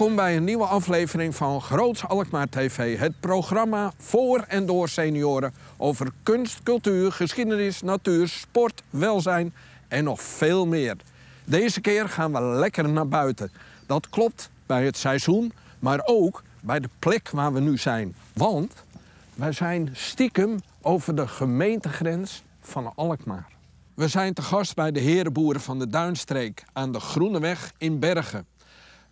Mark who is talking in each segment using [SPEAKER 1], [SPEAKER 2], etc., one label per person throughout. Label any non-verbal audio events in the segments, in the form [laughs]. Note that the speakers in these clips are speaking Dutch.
[SPEAKER 1] Welkom bij een nieuwe aflevering van Groots Alkmaar TV. Het programma voor en door senioren over kunst, cultuur, geschiedenis, natuur, sport, welzijn en nog veel meer. Deze keer gaan we lekker naar buiten. Dat klopt bij het seizoen, maar ook bij de plek waar we nu zijn. Want wij zijn stiekem over de gemeentegrens van Alkmaar. We zijn te gast bij de herenboeren van de Duinstreek aan de Groeneweg in Bergen.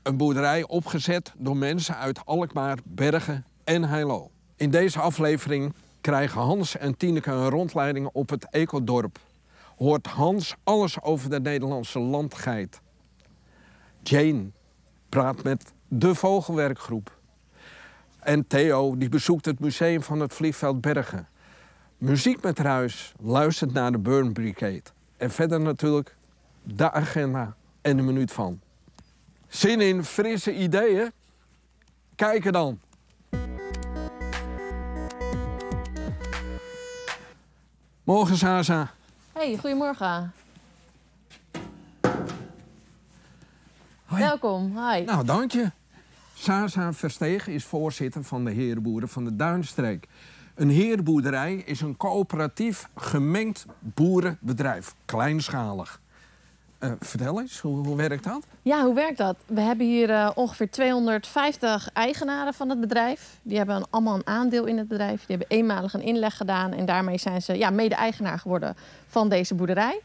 [SPEAKER 1] Een boerderij opgezet door mensen uit Alkmaar, Bergen en Heilo. In deze aflevering krijgen Hans en Tineke een rondleiding op het ecodorp. Hoort Hans alles over de Nederlandse landgeit. Jane praat met de vogelwerkgroep. En Theo die bezoekt het museum van het vliegveld Bergen. Muziek met Ruis luistert naar de Burn Brigade. En verder natuurlijk de agenda en de minuut van. Zin in frisse ideeën? Kijken dan. Morgen, Sasa.
[SPEAKER 2] Hey, goedemorgen.
[SPEAKER 1] Hoi.
[SPEAKER 2] Welkom, hi.
[SPEAKER 1] Nou, dank je. Sasa Versteeg is voorzitter van de herenboeren van de Duinstreek. Een herenboerderij is een coöperatief gemengd boerenbedrijf. Kleinschalig. Eh, vertel eens, hoe, hoe werkt dat?
[SPEAKER 2] Ja, hoe werkt dat? We hebben hier eh, ongeveer 250 eigenaren van het bedrijf. Die hebben allemaal een aandeel in het bedrijf. Die hebben eenmalig een inleg gedaan en daarmee zijn ze ja, mede-eigenaar geworden van deze boerderij.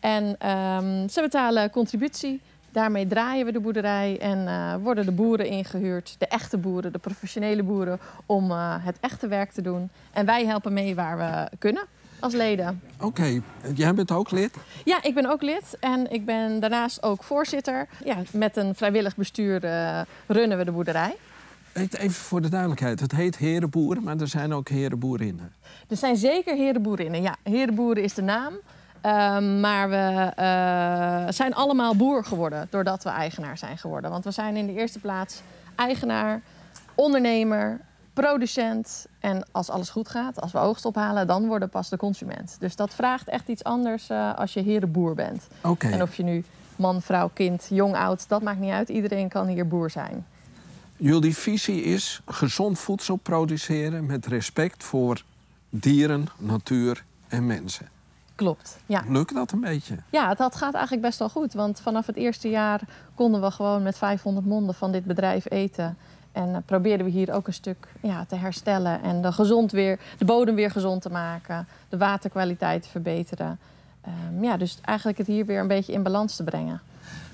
[SPEAKER 2] En ehm, ze betalen contributie. Daarmee draaien we de boerderij en eh, worden de boeren ingehuurd, de echte boeren, de professionele boeren, om het echte werk te doen. En wij helpen mee waar we kunnen als leden.
[SPEAKER 1] Oké, jij bent ook lid?
[SPEAKER 2] Ja, ik ben ook lid en ik ben daarnaast ook voorzitter. Ja, met een vrijwillig bestuur eh, runnen we de boerderij.
[SPEAKER 1] Even voor de duidelijkheid. Het heet herenboeren, maar er zijn ook herenboerinnen.
[SPEAKER 2] Er zijn zeker herenboerinnen. Ja, herenboeren is de naam. Ehm, maar we eh, zijn allemaal boer geworden doordat we eigenaar zijn geworden. Want we zijn in de eerste plaats eigenaar, ondernemer, producent. En als alles goed gaat, als we oogst ophalen, dan worden we pas de consument. Dus dat vraagt echt iets anders eh, als je herenboer bent.
[SPEAKER 1] Oké.
[SPEAKER 2] En of je nu man, vrouw, kind, jong, oud, dat maakt niet uit. Iedereen kan hier boer zijn.
[SPEAKER 1] Jullie visie is gezond voedsel produceren met respect voor dieren, natuur en mensen.
[SPEAKER 2] Klopt, ja.
[SPEAKER 1] Lukt dat een beetje?
[SPEAKER 2] Ja, het, dat gaat eigenlijk best wel goed. Want vanaf het eerste jaar konden we gewoon met 500 monden van dit bedrijf eten. En uh, probeerden we hier ook een stuk ja, te herstellen. En de, gezond weer, de bodem weer gezond te maken. De waterkwaliteit te verbeteren. Um, ja, dus eigenlijk het hier weer een beetje in balans te brengen.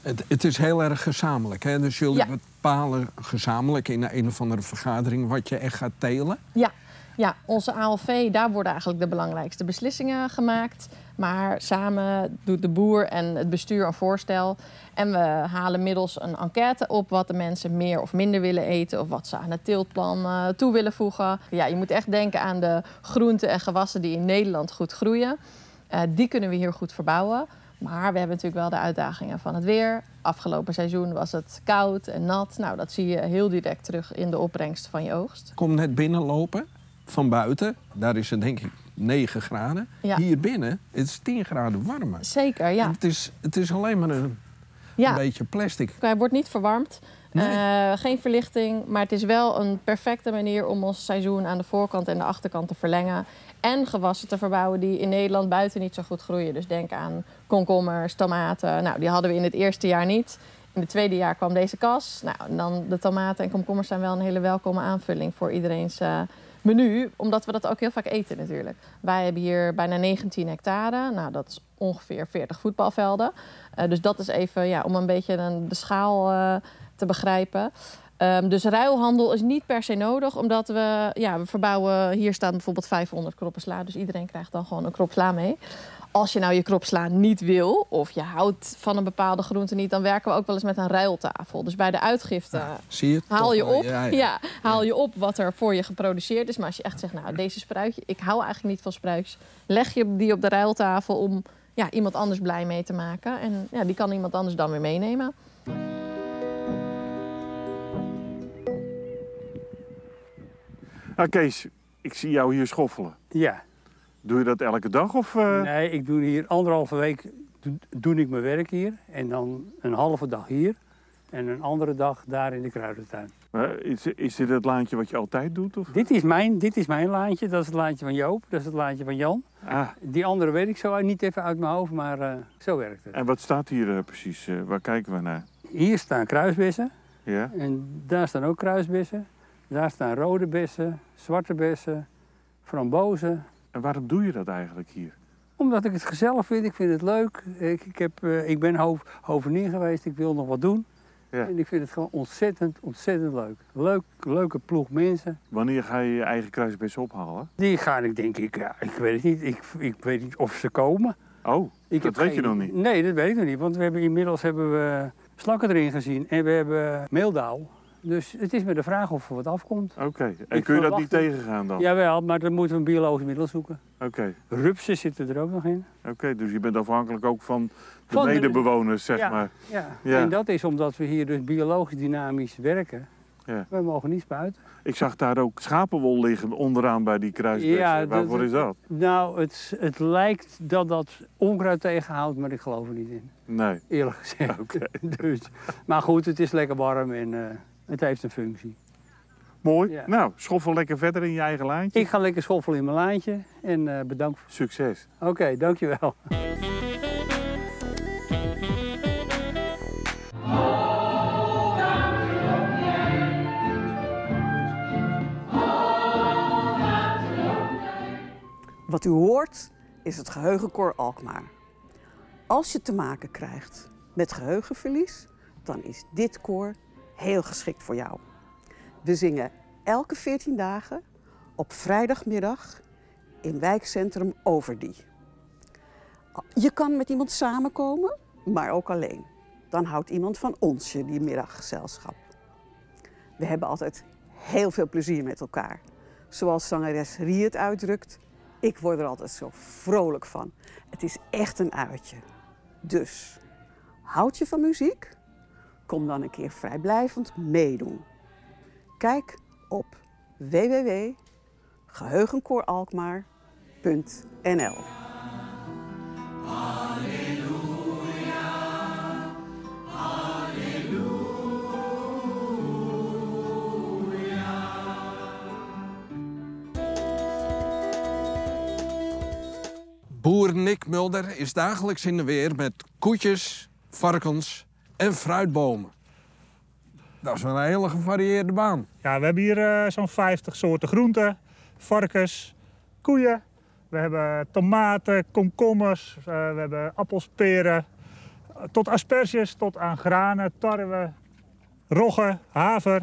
[SPEAKER 1] Het, het is heel erg gezamenlijk. Hè? Dus jullie
[SPEAKER 2] Ja.
[SPEAKER 1] bepalen gezamenlijk in een of andere vergadering wat je echt gaat telen.
[SPEAKER 2] Ja, ja, onze ALV, daar worden eigenlijk de belangrijkste beslissingen gemaakt. Maar samen doet de boer en het bestuur een voorstel. En we halen middels een enquête op wat de mensen meer of minder willen eten. Of wat ze aan het teeltplan eh, toe willen voegen. Ja, je moet echt denken aan de groenten en gewassen die in Nederland goed groeien. Eh, die kunnen we hier goed verbouwen. Maar we hebben natuurlijk wel de uitdagingen van het weer. Afgelopen seizoen was het koud en nat. Nou, dat zie je heel direct terug in de opbrengst van je oogst.
[SPEAKER 1] Kom net binnenlopen van buiten. Daar is het denk ik 9 graden.
[SPEAKER 2] Ja.
[SPEAKER 1] Hier binnen het is 10 graden warmer.
[SPEAKER 2] Zeker, ja.
[SPEAKER 1] En Het, is, het is alleen maar een, een beetje plastic.
[SPEAKER 2] Hij wordt niet verwarmd.
[SPEAKER 1] Nee.
[SPEAKER 2] Eh, geen verlichting, maar het is wel een perfecte manier om ons seizoen aan de voorkant en de achterkant te verlengen. En gewassen te verbouwen die in Nederland buiten niet zo goed groeien. Dus denk aan komkommers, tomaten. Nou, die hadden we in het eerste jaar niet. In het tweede jaar kwam deze kas. Nou, dan de tomaten en komkommers zijn wel een hele welkome aanvulling voor iedereen's eh, menu. Omdat we dat ook heel vaak eten natuurlijk. Wij hebben hier bijna 19 hectare. Nou, dat is ongeveer 40 voetbalvelden. Eh, dus dat is even ja, om een beetje de schaal eh, te begrijpen. Ehm, dus ruilhandel is niet per se nodig, omdat we, ja, we verbouwen... Hier staan bijvoorbeeld 500 kroppen sla, dus iedereen krijgt dan gewoon een krop sla mee. Als je nou je krop sla niet wil, of je houdt van een bepaalde groente niet... dan werken we ook wel eens met een ruiltafel. Dus bij de uitgifte
[SPEAKER 1] Zie je het?
[SPEAKER 2] haal je op,
[SPEAKER 1] Ja,
[SPEAKER 2] ja,
[SPEAKER 1] ja.
[SPEAKER 2] haal je op wat er voor je geproduceerd is. Maar als je echt zegt, nou, deze spruitje, ik hou eigenlijk niet van spruitjes... leg je die op de ruiltafel om ja, iemand anders blij mee te maken. En ja, die kan iemand anders dan weer meenemen.
[SPEAKER 3] Nou Kees, ik zie jou hier schoffelen.
[SPEAKER 4] Ja,
[SPEAKER 3] Doe je dat elke dag of... eh,
[SPEAKER 4] nee, ik doe hier anderhalve week doe, doe ik mijn werk hier en dan een halve dag hier. En een andere dag daar in de kruidentuin.
[SPEAKER 3] Is, is dit het laantje wat je altijd doet? Of?
[SPEAKER 4] Dit is, mijn, dit is mijn laantje, dat is het laantje van Joop, dat is het laantje van Jan.
[SPEAKER 3] Ah,
[SPEAKER 4] Die andere weet ik zo niet even uit mijn hoofd, maar eh, zo werkt het.
[SPEAKER 3] en wat staat hier eh, precies? Waar kijken we naar?
[SPEAKER 4] Hier staan kruisbessen
[SPEAKER 3] Ja?
[SPEAKER 4] en daar staan ook kruisbessen. Daar staan rode bessen, zwarte bessen, frambozen.
[SPEAKER 3] En waarom doe je dat eigenlijk hier?
[SPEAKER 4] Omdat ik het gezellig vind, ik vind het leuk. Ik, ik, heb, eh, ik ben hov- hovenier geweest, ik wil nog wat doen.
[SPEAKER 3] Ja.
[SPEAKER 4] En ik vind het gewoon ontzettend, ontzettend leuk. leuk. Leuke ploeg mensen.
[SPEAKER 3] Wanneer ga je je eigen kruisbessen ophalen?
[SPEAKER 4] Die gaan ik denk ik, ja, ik weet het niet. Ik, ik weet niet of ze komen.
[SPEAKER 3] Oh,
[SPEAKER 4] Ik
[SPEAKER 3] dat weet je nog niet.
[SPEAKER 4] Nee, dat weet ik nog niet. Want we hebben inmiddels hebben we slakken erin gezien en we hebben meeldaal. Dus het is maar de vraag of er wat afkomt.
[SPEAKER 3] Oké, en
[SPEAKER 4] Ik
[SPEAKER 3] kun je dat niet tegengaan dan?
[SPEAKER 4] Jawel, maar dan moeten we een biologisch middel zoeken.
[SPEAKER 3] Oké,
[SPEAKER 4] Rupsen zitten er ook nog in.
[SPEAKER 3] oké, dus je bent afhankelijk ook van de
[SPEAKER 4] Van de-
[SPEAKER 3] medebewoners, zeg
[SPEAKER 4] ja,
[SPEAKER 3] maar.
[SPEAKER 4] Ja.
[SPEAKER 3] Ja.
[SPEAKER 4] en dat is omdat we hier dus biologisch dynamisch werken.
[SPEAKER 3] Ja.
[SPEAKER 4] We mogen niet spuiten.
[SPEAKER 3] Ik zag daar ook schapenwol liggen onderaan bij die kruisbessen.
[SPEAKER 4] Ja, dat-
[SPEAKER 3] Waarvoor is dat?
[SPEAKER 4] Nou, het, het lijkt dat dat onkruid tegenhoudt, maar ik geloof er niet in.
[SPEAKER 3] Nee.
[SPEAKER 4] Eerlijk gezegd.
[SPEAKER 3] Oké. [laughs]
[SPEAKER 4] dus, maar goed, het is lekker warm en eh, het heeft een functie.
[SPEAKER 3] Mooi.
[SPEAKER 4] Ja.
[SPEAKER 3] Nou, schoffel lekker verder in je eigen lijntje.
[SPEAKER 4] Ik ga lekker schoffelen in mijn lijntje en eh, bedankt.
[SPEAKER 3] Succes.
[SPEAKER 4] Oké, dankjewel.
[SPEAKER 5] Wat u hoort is het geheugenkoor Alkmaar. Als je te maken krijgt met geheugenverlies, dan is dit koor heel geschikt voor jou. We zingen elke 14 dagen op vrijdagmiddag in wijkcentrum Overdie. Je kan met iemand samenkomen, maar ook alleen. Dan houdt iemand van ons je die middag gezelschap. We hebben altijd heel veel plezier met elkaar. Zoals zangeres Rie het uitdrukt, ik word er altijd zo vrolijk van. Het is echt een uitje. Dus, houd je van muziek? Kom dan een keer vrijblijvend meedoen. Kijk op www.geheugenkooralkmaar.nl
[SPEAKER 1] Boer Nick Mulder is dagelijks in de weer met koetjes, varkens en fruitbomen. Dat is wel een hele gevarieerde baan.
[SPEAKER 6] Ja, we hebben hier eh, zo'n 50 soorten groenten, varkens, koeien. We hebben tomaten, komkommers, eh, we hebben appels, peren. Tot asperges, tot aan granen, tarwe, rogge, haver.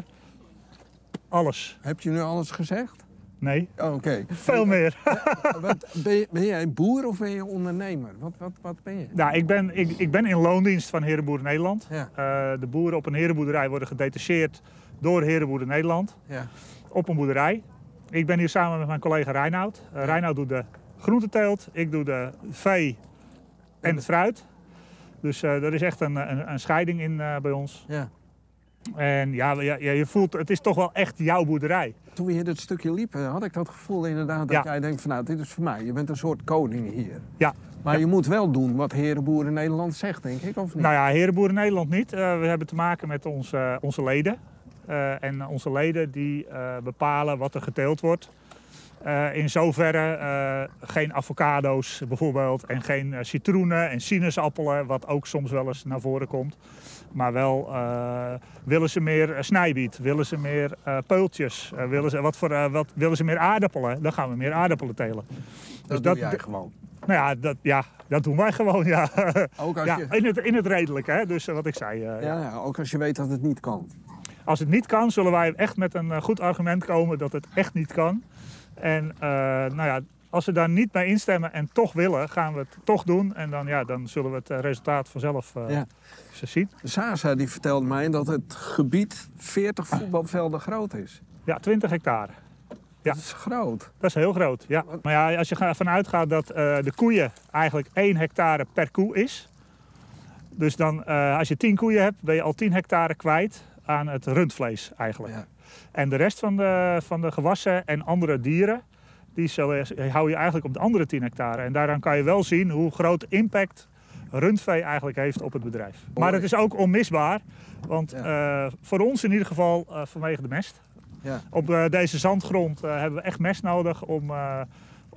[SPEAKER 6] Alles.
[SPEAKER 1] Heb je nu alles gezegd?
[SPEAKER 6] Nee,
[SPEAKER 1] Oh, Oké.
[SPEAKER 6] veel meer. [laughs]
[SPEAKER 1] Wat, ben, je, ben jij boer of ben je ondernemer? Wat, wat, wat ben je?
[SPEAKER 6] nou, ik, ben, ik, ik ben in loondienst van Herenboeren Nederland.
[SPEAKER 1] Ja.
[SPEAKER 6] Eh, de boeren op een herenboerderij worden gedetacheerd door Herenboeren Nederland.
[SPEAKER 1] Ja.
[SPEAKER 6] op een boerderij. Ik ben hier samen met mijn collega Reinoud. Uh, Reinoud doet de groenteteelt, ik doe de vee en het fruit. Dus uh, er is echt een, een, een scheiding in bij ons.
[SPEAKER 1] ja.
[SPEAKER 6] En ja, ja, je voelt, het is toch wel echt jouw boerderij.
[SPEAKER 1] Toen we hier dit stukje liepen, had ik dat gevoel inderdaad dat
[SPEAKER 6] Ja.
[SPEAKER 1] jij denkt van nou, dit is voor mij. Je bent een soort koning hier.
[SPEAKER 6] Ja.
[SPEAKER 1] Maar je moet wel doen wat Herenboeren Nederland zegt, denk ik, of niet?
[SPEAKER 6] Nou ja, Herenboeren Nederland niet. Uh, we hebben te maken met onze, onze leden. Uh, en onze leden die uh, bepalen wat er geteeld wordt. Uh, in zoverre uh, geen avocado's bijvoorbeeld en geen uh, citroenen en sinaasappelen, wat ook soms wel eens naar voren komt. Maar wel uh, willen ze meer snijbiet, willen ze meer peultjes, willen, ze, wat voor, wat, willen ze meer aardappelen, dan gaan we meer aardappelen telen.
[SPEAKER 1] Dat dus doe dat, jij gewoon?
[SPEAKER 6] Nou ja dat, ja, dat doen wij gewoon, ja. [laughs]
[SPEAKER 1] Ook als
[SPEAKER 6] ja
[SPEAKER 1] je...
[SPEAKER 6] in, het, in het redelijke, hè? dus wat ik zei.
[SPEAKER 1] ja, ja, ook als je weet dat het niet kan.
[SPEAKER 6] Als het niet kan, zullen wij echt met een goed argument komen dat het echt niet kan. En uh, nou ja, als ze daar niet mee instemmen en toch willen, gaan we het toch doen. En dan, ja, dan zullen we het resultaat vanzelf uh, ja. zien.
[SPEAKER 1] Sasa die vertelde mij dat het gebied 40 voetbalvelden groot is.
[SPEAKER 6] Ja, 20 hectare. Ja.
[SPEAKER 1] Dat is groot.
[SPEAKER 6] Dat is heel groot, ja. Maar ja, als je ervan uitgaat dat uh, de koeien eigenlijk 1 hectare per koe is. Dus dan, uh, als je 10 koeien hebt, ben je al 10 hectare kwijt aan het rundvlees eigenlijk. Ja. En de rest van de, van de gewassen en andere dieren, die hou je eigenlijk op de andere 10 hectare. En daaraan kan je wel zien hoe groot impact rundvee eigenlijk heeft op het bedrijf. Maar het is ook onmisbaar, want
[SPEAKER 1] Ja.
[SPEAKER 6] eh, voor ons in ieder geval eh, vanwege de mest.
[SPEAKER 1] Ja.
[SPEAKER 6] Op eh, deze zandgrond hebben we echt mest nodig om,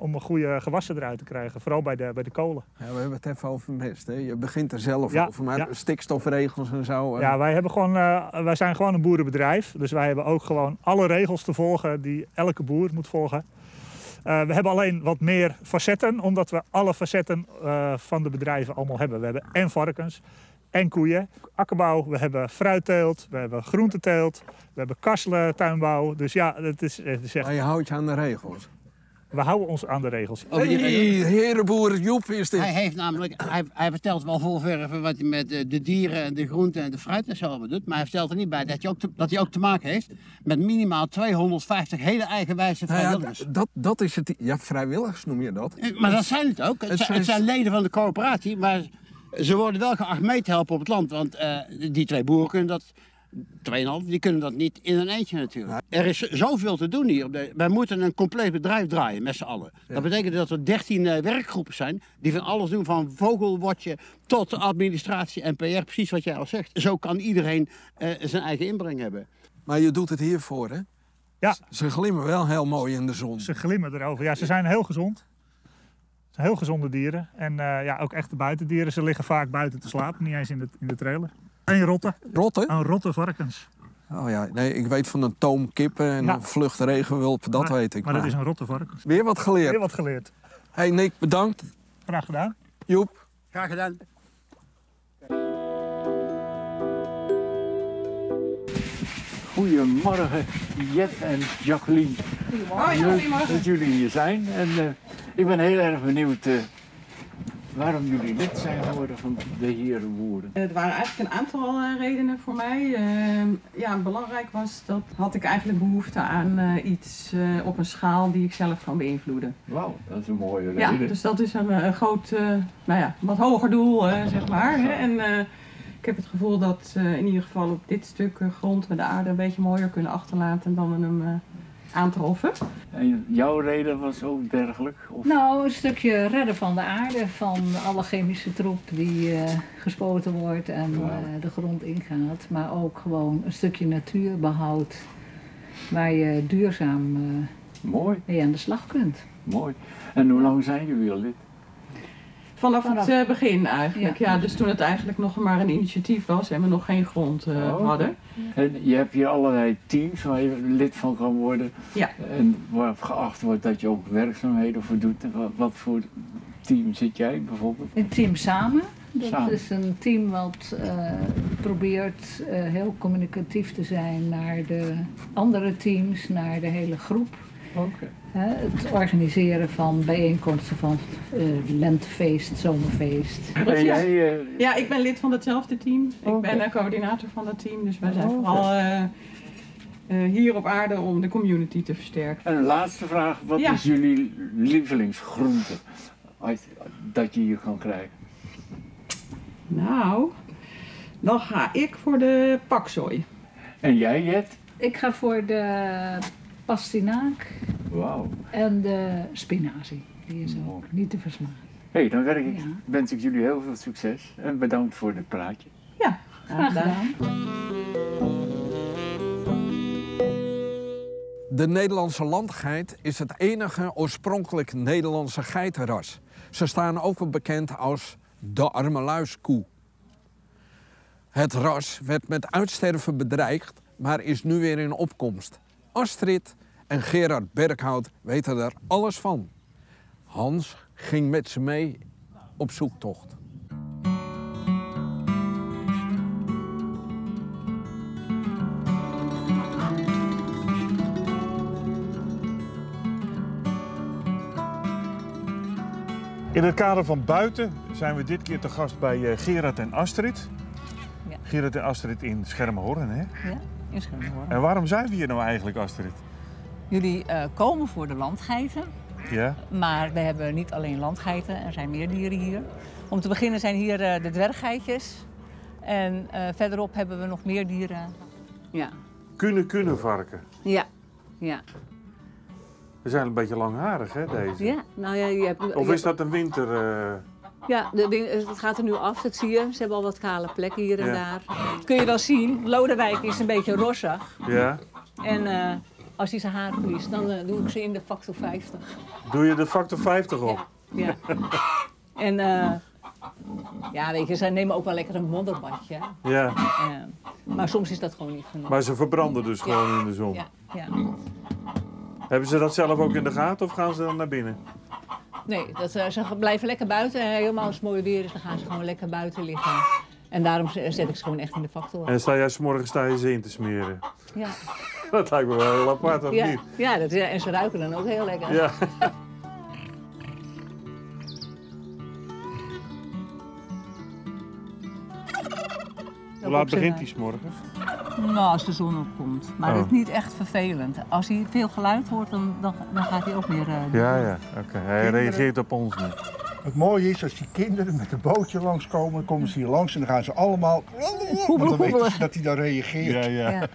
[SPEAKER 6] om een goede gewassen eruit te krijgen. Vooral bij de, bij de kolen.
[SPEAKER 1] Ja, we hebben het even over mest. Hè? Je begint er zelf
[SPEAKER 6] Ja,
[SPEAKER 1] over, maar
[SPEAKER 6] ja.
[SPEAKER 1] stikstofregels en zo. eh,
[SPEAKER 6] Ja, wij, hebben gewoon, eh, wij zijn gewoon een boerenbedrijf. Dus wij hebben ook gewoon alle regels te volgen die elke boer moet volgen. Eh, we hebben alleen wat meer facetten, omdat we alle facetten van de bedrijven allemaal hebben. We hebben en varkens en koeien, akkerbouw, we hebben fruitteelt, we hebben groenteteelt, we hebben kasselentuinbouw. Dus ja, het is, het is echt,
[SPEAKER 1] Maar je houdt je aan de regels.
[SPEAKER 6] We houden ons aan de regels.
[SPEAKER 7] Die
[SPEAKER 1] Hey, herenboer Joep is dit.
[SPEAKER 7] Hij heeft namelijk, hij, hij vertelt wel vol verven wat hij met eh, de dieren en de groenten en de fruit en zo allemaal doet. Maar hij vertelt er niet bij dat hij ook te, dat hij ook te maken heeft met minimaal 250 hele eigenwijze
[SPEAKER 1] Nou ja,
[SPEAKER 7] vrijwilligers.
[SPEAKER 1] d- dat, dat is het. Ja, vrijwilligers noem je dat.
[SPEAKER 7] Eh, Maar dat zijn het ook. Het,
[SPEAKER 1] Het
[SPEAKER 7] zijn, het
[SPEAKER 1] zijn-
[SPEAKER 7] zijn leden van de coöperatie, maar ze worden wel geacht mee te helpen op het land. Want eh, die twee boeren kunnen dat, tweeënhalf, die kunnen dat niet in een eentje natuurlijk. Er is zoveel te doen hier. Wij moeten een compleet bedrijf draaien met z'n allen. Dat betekent dat er 13 eh, werkgroepen zijn die van alles doen, van vogelwatje tot administratie en PR, precies wat jij al zegt. Zo kan iedereen eh, zijn eigen inbreng hebben.
[SPEAKER 1] Maar je doet het hiervoor, hè?
[SPEAKER 6] Ja,
[SPEAKER 1] Ze glimmen wel heel mooi in de zon.
[SPEAKER 6] ze glimmen erover. Ja, ze zijn heel gezond. Het zijn heel gezonde dieren. En eh, ja, ook echte buitendieren. Ze liggen vaak buiten te slapen, niet eens in de, in de trailer. En rotten.
[SPEAKER 1] Rotte?
[SPEAKER 6] Een rotte varkens.
[SPEAKER 1] Oh ja, nee, ik weet van een toom kippen en
[SPEAKER 6] Ja.
[SPEAKER 1] een vlucht regenwulp, dat
[SPEAKER 6] Maar-
[SPEAKER 1] weet ik.
[SPEAKER 6] Maar dat is een rotte varkens.
[SPEAKER 1] Weer wat geleerd.
[SPEAKER 6] Weer wat geleerd.
[SPEAKER 1] Hey Nick, bedankt.
[SPEAKER 6] Graag gedaan.
[SPEAKER 1] Joep.
[SPEAKER 7] Graag gedaan.
[SPEAKER 8] Goedemorgen, Jet en Jacqueline. Leuk dat jullie hier zijn. En eh, ik ben heel erg benieuwd eh, waarom jullie lid zijn geworden van de Herenboeren.
[SPEAKER 9] Er waren eigenlijk een aantal eh, redenen voor mij. Ehm, ja, belangrijk was dat had ik eigenlijk behoefte aan eh, iets eh, op een schaal die ik zelf kan beïnvloeden.
[SPEAKER 8] Wauw, dat is een mooie
[SPEAKER 9] Ja,
[SPEAKER 8] reden.
[SPEAKER 9] dus dat is een, een groot, nou ja, wat hoger doel, zeg maar. Hè. En ik heb het gevoel dat in ieder geval op dit stuk grond we de aarde een beetje mooier kunnen achterlaten dan we hem aantroffen.
[SPEAKER 8] En jouw reden was ook dergelijk? Of?
[SPEAKER 10] Nou, een stukje redden van de aarde, van alle chemische troep die eh, gespoten wordt en eh, de grond ingaat. Maar ook gewoon een stukje natuurbehoud waar je duurzaam eh,
[SPEAKER 8] Mooi,
[SPEAKER 10] mee aan de slag kunt.
[SPEAKER 8] mooi. En hoe lang zijn jullie al lid?
[SPEAKER 9] Vanaf,
[SPEAKER 10] Vanaf-
[SPEAKER 9] het eh, begin eigenlijk. Ja.
[SPEAKER 10] Ja.
[SPEAKER 9] dus toen het eigenlijk nog maar een initiatief was en we nog geen grond eh,
[SPEAKER 8] Oh,
[SPEAKER 9] hadden.
[SPEAKER 8] En je hebt hier allerlei teams waar je lid van kan worden.
[SPEAKER 9] Ja.
[SPEAKER 8] En waar geacht wordt dat je ook werkzaamheden voor doet. Wat, wat voor team zit jij bijvoorbeeld?
[SPEAKER 10] Een team samen. Dat
[SPEAKER 8] Samen.
[SPEAKER 10] is een team wat eh, probeert eh, heel communicatief te zijn naar de andere teams, naar de hele groep.
[SPEAKER 8] Oké.
[SPEAKER 10] Het organiseren van bijeenkomsten van eh, lentefeest, zomerfeest.
[SPEAKER 8] En jij, eh,
[SPEAKER 9] Ja, ik ben lid van hetzelfde team. Ik
[SPEAKER 8] Oké.
[SPEAKER 9] ben een coördinator van dat team. Dus wij zijn
[SPEAKER 8] Oh,
[SPEAKER 9] vooral eh, eh, hier op aarde om de community te versterken.
[SPEAKER 8] En een laatste vraag, wat
[SPEAKER 9] Ja.
[SPEAKER 8] is jullie lievelingsgroente uit- dat je hier kan krijgen?
[SPEAKER 9] Nou, dan ga ik voor de paksoi.
[SPEAKER 8] En jij, Jet?
[SPEAKER 10] Ik ga voor de pastinaak
[SPEAKER 8] Wauw.
[SPEAKER 10] en de spinazie. Die is ook niet te versmaken.
[SPEAKER 8] hey, dan werk ik,
[SPEAKER 10] Ja.
[SPEAKER 8] wens ik jullie heel veel succes en bedankt voor dit praatje.
[SPEAKER 9] Ja,
[SPEAKER 10] Graag gedaan.
[SPEAKER 1] De Nederlandse landgeit is het enige oorspronkelijk Nederlandse geitenras. Ze staan ook wel bekend als de armeluiskoe. Het ras werd met uitsterven bedreigd, maar is nu weer in opkomst. Astrid en Gerard Berghout weten er alles van. Hans ging met ze mee op zoektocht.
[SPEAKER 3] In het kader van buiten zijn we dit keer te gast bij eh, Gerard en Astrid.
[SPEAKER 11] Ja.
[SPEAKER 3] Gerard en Astrid in Schermerhorn, hè?
[SPEAKER 11] Ja, in Schermerhorn.
[SPEAKER 3] En waarom zijn we hier nou eigenlijk, Astrid?
[SPEAKER 11] Jullie eh, komen voor de landgeiten,
[SPEAKER 3] Ja?
[SPEAKER 11] maar we hebben niet alleen landgeiten, er zijn meer dieren hier. Om te beginnen zijn hier eh, de dwerggeitjes en eh, verderop hebben we nog meer dieren. Ja,
[SPEAKER 3] Kunnen kunnen varken.
[SPEAKER 11] ja, ja.
[SPEAKER 3] We zijn een beetje langharig, hè, deze?
[SPEAKER 11] ja. Nou ja, je hebt,
[SPEAKER 3] Of is dat een winter... eh,
[SPEAKER 11] Ja, de ding, het gaat er nu af, dat zie je. Ze hebben al wat kale plekken hier en daar. Kun je wel zien, Lodewijk is een beetje rossig.
[SPEAKER 3] Ja.
[SPEAKER 11] En eh, als hij zijn haar verliest, dan eh, doe ik ze in de factor 50.
[SPEAKER 3] Doe je de factor 50 op?
[SPEAKER 11] Ja. [laughs] En eh, ja, weet je, zij nemen ook wel lekker een modderbadje.
[SPEAKER 3] Ja.
[SPEAKER 11] Eh, maar soms is dat gewoon niet genoeg.
[SPEAKER 3] Maar ze verbranden dus
[SPEAKER 11] Ja.
[SPEAKER 3] gewoon in de zon.
[SPEAKER 11] Ja, ja.
[SPEAKER 3] Hebben ze dat zelf ook in de gaten of gaan ze dan naar binnen?
[SPEAKER 11] Nee, dat, ze blijven lekker buiten. En helemaal als het mooi weer is, dan gaan ze gewoon lekker buiten liggen. En daarom zet ik ze gewoon echt in de factor.
[SPEAKER 3] En sta jij 's morgens sta je ze in te smeren?
[SPEAKER 11] Ja. [laughs]
[SPEAKER 3] Dat lijkt me wel heel apart, of
[SPEAKER 11] Ja,
[SPEAKER 3] niet?
[SPEAKER 11] ja dat, en ze ruiken dan ook heel lekker.
[SPEAKER 3] Ja. [laughs] Hoe laat begint die 's morgens?
[SPEAKER 11] Nou, als de zon opkomt. Maar
[SPEAKER 3] Oh.
[SPEAKER 11] het is niet echt vervelend. Als hij veel geluid hoort, dan, dan, dan gaat hij ook weer... eh,
[SPEAKER 3] Ja, ja, oké. Hij reageert op ons nu.
[SPEAKER 12] Het mooie is, als die kinderen met een bootje langskomen, komen ze hier langs en dan gaan ze allemaal... Want dan weten ze dat hij dan reageert.
[SPEAKER 3] Ja, ja.
[SPEAKER 11] Ja.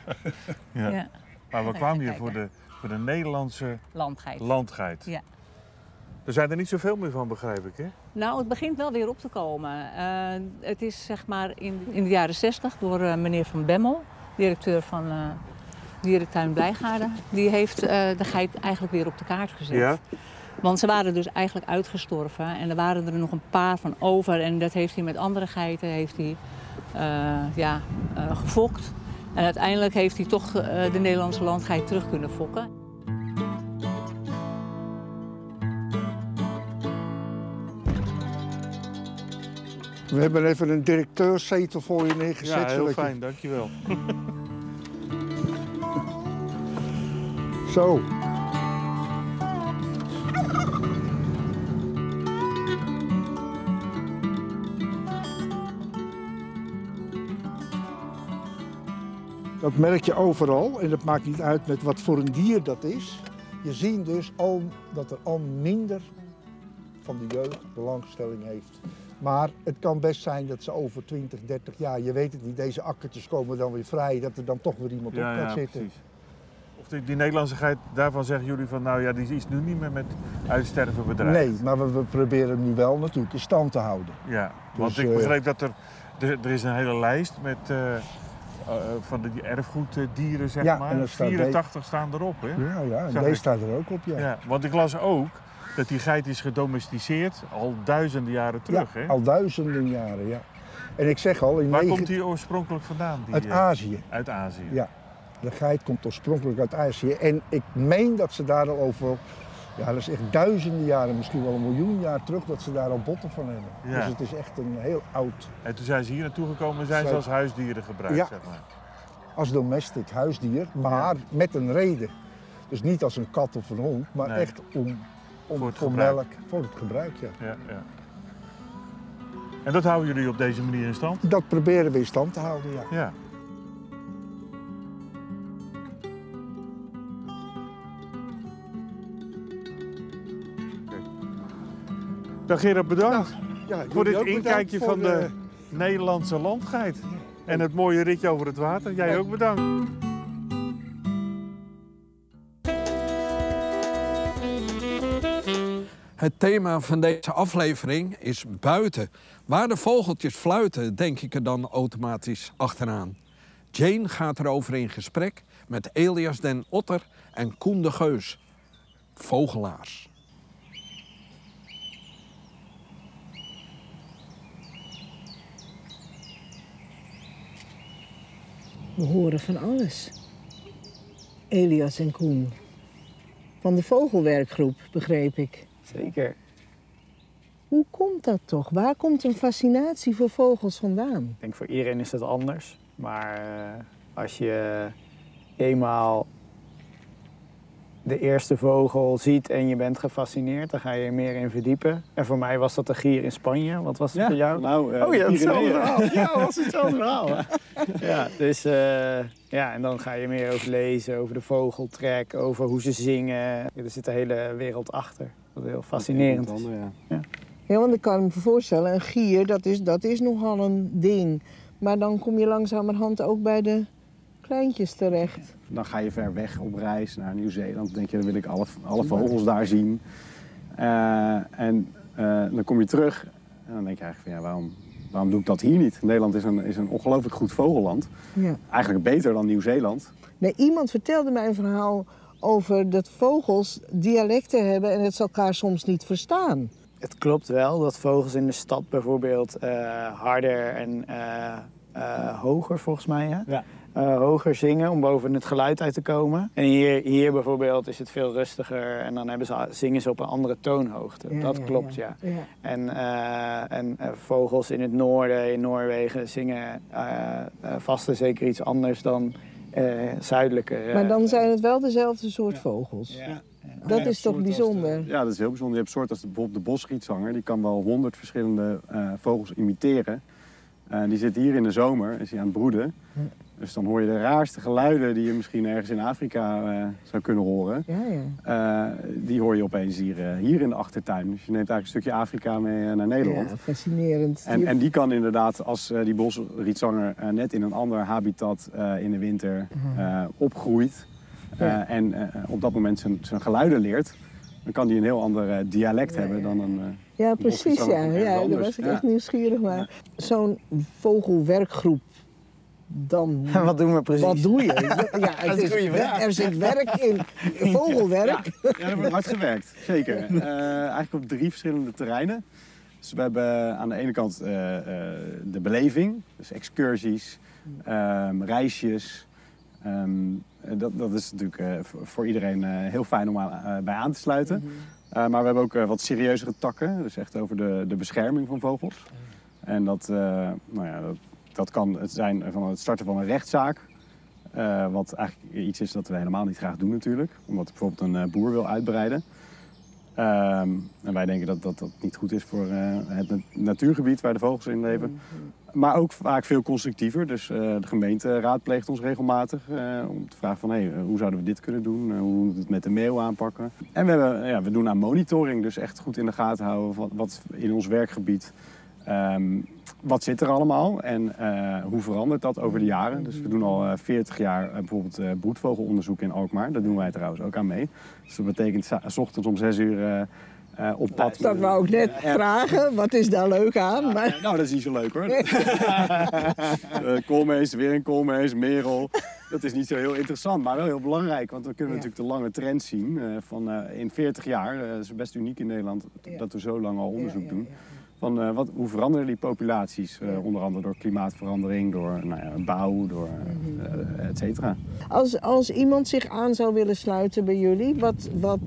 [SPEAKER 3] ja.
[SPEAKER 11] Ja.
[SPEAKER 3] Maar we kwamen hier voor de, voor de Nederlandse
[SPEAKER 11] Landgeit.
[SPEAKER 3] landgeit.
[SPEAKER 11] Ja.
[SPEAKER 3] Er zijn er niet zoveel meer van, begrijp ik, hè?
[SPEAKER 11] Nou, het begint wel weer op te komen. Eh, het is zeg maar in, in de jaren 60 door eh, meneer Van Bemmel, directeur van eh Dierentuin Blijgaarden. Die heeft eh, de geit eigenlijk weer op de kaart gezet.
[SPEAKER 3] Ja.
[SPEAKER 11] Want ze waren dus eigenlijk uitgestorven en er waren er nog een paar van over. En dat heeft hij met andere geiten heeft hij, eh, ja, eh, gefokt. En uiteindelijk heeft hij toch eh, de Nederlandse landgeit terug kunnen fokken.
[SPEAKER 12] We hebben even een directeurszetel voor je neergezet.
[SPEAKER 3] Ja, heel fijn, dankjewel. [laughs] [laughs]
[SPEAKER 12] Zo. Dat merk je overal en dat maakt niet uit met wat voor een dier dat is. Je ziet dus al dat er al minder van de jeugd belangstelling heeft. Maar het kan best zijn dat ze over 20, 30 jaar, je weet het niet, deze akkertjes komen dan weer vrij, dat er dan toch weer iemand op gaat
[SPEAKER 3] ja,
[SPEAKER 12] zitten.
[SPEAKER 3] precies. Die, die Nederlandse geit, daarvan zeggen jullie van, nou ja, die is nu niet meer met uitsterven bedreigd.
[SPEAKER 12] Nee, maar we, we proberen hem nu wel natuurlijk in stand te houden.
[SPEAKER 3] Ja, want
[SPEAKER 12] Dus,
[SPEAKER 3] ik
[SPEAKER 12] eh,
[SPEAKER 3] begreep dat er, er, er is een hele lijst met eh, eh, van de die erfgoeddieren, zeg
[SPEAKER 12] Ja,
[SPEAKER 3] maar.
[SPEAKER 12] en er staat
[SPEAKER 3] 84 staan erop, hè?
[SPEAKER 12] Ja, ja, en deze staat er ook op, ja.
[SPEAKER 3] Ja, want ik las ook dat die geit is gedomesticeerd al duizenden jaren terug,
[SPEAKER 12] Ja,
[SPEAKER 3] hè?
[SPEAKER 12] al duizenden jaren, ja. En ik zeg al, in
[SPEAKER 3] Waar
[SPEAKER 12] negen-
[SPEAKER 3] komt die oorspronkelijk vandaan? Die,
[SPEAKER 12] Uit Azië.
[SPEAKER 3] Uit Azië.
[SPEAKER 12] Ja, de geit komt oorspronkelijk uit Azië. En ik meen dat ze daar al over, ja, dat is echt duizenden jaren, misschien wel een miljoen jaar terug, dat ze daar al botten van hebben.
[SPEAKER 3] Ja.
[SPEAKER 12] Dus het is echt een heel oud,
[SPEAKER 3] En toen zijn ze hier naartoe gekomen en zijn ze als huisdieren gebruikt,
[SPEAKER 12] Ja.
[SPEAKER 3] zeg maar.
[SPEAKER 12] als domestic huisdier, maar met een reden. Dus niet als een kat of een hond, maar
[SPEAKER 3] Nee.
[SPEAKER 12] echt om, om
[SPEAKER 3] Voor het
[SPEAKER 12] voor
[SPEAKER 3] gebruik.
[SPEAKER 12] melk, voor het gebruik, ja.
[SPEAKER 3] Ja, ja. En dat houden jullie op deze manier in stand?
[SPEAKER 12] Dat proberen we in stand te houden, ja.
[SPEAKER 3] Dag Gerard, bedankt
[SPEAKER 12] Ja,
[SPEAKER 3] voor dit inkijkje
[SPEAKER 12] voor
[SPEAKER 3] van de
[SPEAKER 12] de-
[SPEAKER 3] Nederlandse landgeit. En het mooie ritje over het water. Jij ook bedankt.
[SPEAKER 1] Het thema van deze aflevering is buiten. Waar de vogeltjes fluiten, denk ik er dan automatisch achteraan. Jane gaat erover in gesprek met Elias den Otter en Koen de Geus. Vogelaars.
[SPEAKER 13] We horen van alles. Elias en Koen. Van de vogelwerkgroep, begreep ik.
[SPEAKER 14] Zeker.
[SPEAKER 13] Hoe komt dat toch? Waar komt een fascinatie voor vogels vandaan?
[SPEAKER 14] Ik denk voor iedereen is dat anders. Maar eh, als je eenmaal de eerste vogel ziet en je bent gefascineerd, dan ga je er meer in verdiepen. En voor mij was dat de gier in Spanje. Wat was het
[SPEAKER 15] Ja,
[SPEAKER 14] voor jou?
[SPEAKER 15] nou, eh,
[SPEAKER 14] oh ja,
[SPEAKER 15] de
[SPEAKER 14] hetzelfde verhaal. [laughs] Ja, was hetzelfde verhaal. ja, dus eh, ja, en dan ga je meer over lezen, over de vogeltrek, over hoe ze zingen. Ja, er zit de hele wereld achter. Wat heel fascinerend is. Ja.
[SPEAKER 13] Ja, want ik kan me voorstellen, een gier, dat is, dat is nogal een ding. Maar dan kom je langzamerhand ook bij de kleintjes terecht.
[SPEAKER 15] Dan ga je ver weg op reis naar Nieuw-Zeeland. Dan denk je, dan wil ik alle, alle vogels daar zien. Eh, en eh, dan kom je terug En dan denk je eigenlijk van ja, waarom, waarom doe ik dat hier niet? Nederland is een, is een ongelooflijk goed vogelland.
[SPEAKER 13] Ja.
[SPEAKER 15] Eigenlijk beter dan Nieuw-Zeeland.
[SPEAKER 13] Nee, iemand vertelde mij een verhaal over dat vogels dialecten hebben en het ze elkaar soms niet verstaan.
[SPEAKER 14] Het klopt wel dat vogels in de stad bijvoorbeeld eh, harder en eh, eh, hoger volgens mij hè?
[SPEAKER 15] Ja.
[SPEAKER 14] Eh, hoger zingen om boven het geluid uit te komen. En hier, hier bijvoorbeeld is het veel rustiger en dan hebben ze, zingen ze op een andere toonhoogte.
[SPEAKER 13] Ja,
[SPEAKER 14] dat
[SPEAKER 13] ja,
[SPEAKER 14] klopt,
[SPEAKER 13] ja.
[SPEAKER 14] ja.
[SPEAKER 13] Ja.
[SPEAKER 14] En, eh, en eh, vogels in het noorden, in Noorwegen, zingen vast en zeker iets anders dan eh, zuidelijker. eh,
[SPEAKER 13] Maar dan zijn het wel dezelfde soort vogels. Dat is toch bijzonder?
[SPEAKER 15] Ja, dat is heel bijzonder. Je hebt soorten als de- bijvoorbeeld de bosrietzanger. Die kan wel honderd verschillende eh, vogels imiteren. Eh, die zit hier in de zomer, is hij aan het broeden. Dus dan hoor je de raarste geluiden die je misschien ergens in Afrika eh, zou kunnen horen.
[SPEAKER 13] Ja, ja.
[SPEAKER 15] Eh, die hoor je opeens hier, eh, hier in de achtertuin. Dus je neemt eigenlijk een stukje Afrika mee naar Nederland.
[SPEAKER 13] Ja, fascinerend.
[SPEAKER 15] En, en die kan inderdaad, als die bosrietzanger eh, net in een ander habitat in de winter eh, opgroeit...
[SPEAKER 13] Ja.
[SPEAKER 15] en op dat moment zijn, zijn geluiden leert... dan kan die een heel ander dialect hebben dan een...
[SPEAKER 13] Ja, precies. Ja, ja daar was ik echt nieuwsgierig naar. Zo'n vogelwerkgroep, dan... [laughs]
[SPEAKER 14] Wat doen we precies?
[SPEAKER 13] Wat doe je? [laughs] Ja,
[SPEAKER 14] Dat
[SPEAKER 13] het
[SPEAKER 14] is
[SPEAKER 13] er zit werk in. [laughs] Vogelwerk.
[SPEAKER 15] Ja, er wordt hard gewerkt, zeker. Eh, eigenlijk op drie verschillende terreinen. Dus we hebben aan de ene kant eh, eh, de beleving, dus excursies, ehm, reisjes. Ehm, eh, dat, dat is natuurlijk voor, iedereen heel fijn om aan- bij aan te sluiten. Eh, maar we hebben ook wat serieuzere takken, dus echt over de, de bescherming van vogels. En dat, nou ja, dat, dat kan het zijn van het starten van een rechtszaak. Eh, wat eigenlijk iets is dat we helemaal niet graag doen natuurlijk. Omdat bijvoorbeeld een eh, boer wil uitbreiden. Ehm, en wij denken dat, dat dat niet goed is voor eh, het nat- natuurgebied waar de vogels in leven. Maar ook vaak veel constructiever. Dus de gemeente raadpleegt ons regelmatig om te vragen van hey, hoe zouden we dit kunnen doen? Hoe moeten we het met de mail aanpakken? En we, hebben, ja, we doen aan monitoring, dus echt goed in de gaten houden van wat in ons werkgebied. ehm, wat zit er allemaal en eh, hoe verandert dat over de jaren? Dus we doen al eh, 40 jaar eh, bijvoorbeeld broedvogelonderzoek in Alkmaar. Daar doen wij trouwens ook aan mee. Dus dat betekent s ochtends om 6 uur op pad.
[SPEAKER 13] Dat wou ik net vragen. Wat is daar leuk aan? Maar...
[SPEAKER 15] Nou, dat is niet zo leuk hoor. [laughs] Koolmees, weer een koolmees, merel. Dat is niet zo heel interessant, maar wel heel belangrijk. Want dan kunnen we natuurlijk de lange trend zien. van in 40 jaar, dat is best uniek in Nederland, dat we zo lang al onderzoek doen. Van, eh, wat, hoe veranderen die populaties? eh, onder andere door klimaatverandering, door nou ja, bouw, door eh, et cetera.
[SPEAKER 13] Als, als iemand zich aan zou willen sluiten bij jullie, wat, wat